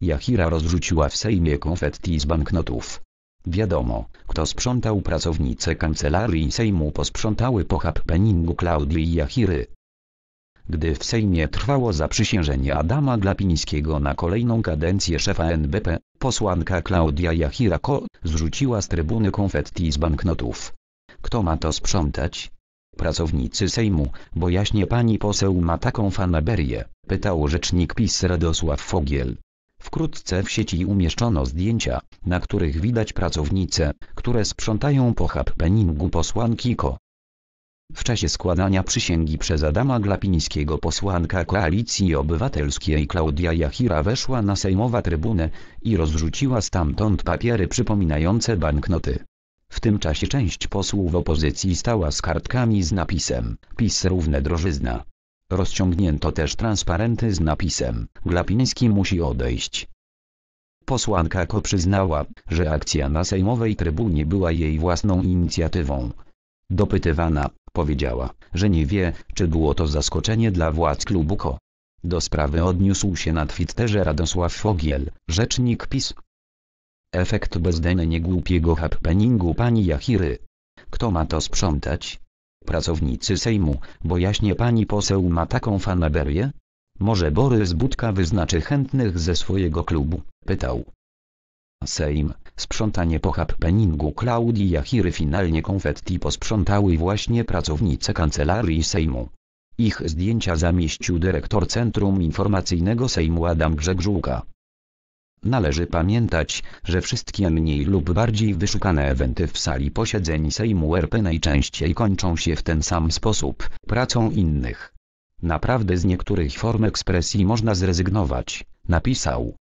Jahira rozrzuciła w Sejmie konfetti z banknotów. Wiadomo, kto sprzątał pracownice kancelarii Sejmu posprzątały po happeningu Klaudii i Jahiry. Gdy w Sejmie trwało zaprzysiężenie Adama Glapińskiego na kolejną kadencję szefa NBP, posłanka Klaudia Jachira-Ko zrzuciła z trybuny konfetti z banknotów. Kto ma to sprzątać? Pracownicy Sejmu, bo jaśnie pani poseł ma taką fanaberię, pytał rzecznik PiS Radosław Fogiel. Wkrótce w sieci umieszczono zdjęcia, na których widać pracownice, które sprzątają po happeningu posłanki KO. W czasie składania przysięgi przez Adama Glapińskiego posłanka Koalicji Obywatelskiej Klaudia Jachira weszła na sejmowa trybunę i rozrzuciła stamtąd papiery przypominające banknoty. W tym czasie część posłów opozycji stała z kartkami z napisem PiS równe drożyzna. Rozciągnięto też transparenty z napisem Glapiński musi odejść. Posłanka Ko przyznała, że akcja na sejmowej trybunie była jej własną inicjatywą. Dopytywana, powiedziała, że nie wie, czy było to zaskoczenie dla władz klubu KO. Do sprawy odniósł się na Twitterze Radosław Fogiel, rzecznik PiS. Efekt bezdennie głupiego happeningu pani Jachiry. Kto ma to sprzątać? Pracownicy Sejmu, bo jaśnie pani poseł ma taką fanaberię? Może Borys Budka wyznaczy chętnych ze swojego klubu, pytał. Sejm, sprzątanie po happeningu Klaudii Jachiry finalnie konfetti posprzątały właśnie pracownice kancelarii Sejmu. Ich zdjęcia zamieścił dyrektor Centrum Informacyjnego Sejmu Adam Grzegżółka. Należy pamiętać, że wszystkie mniej lub bardziej wyszukane eventy w sali posiedzeń Sejmu RP najczęściej kończą się w ten sam sposób, pracą innych. Naprawdę z niektórych form ekspresji można zrezygnować, napisał.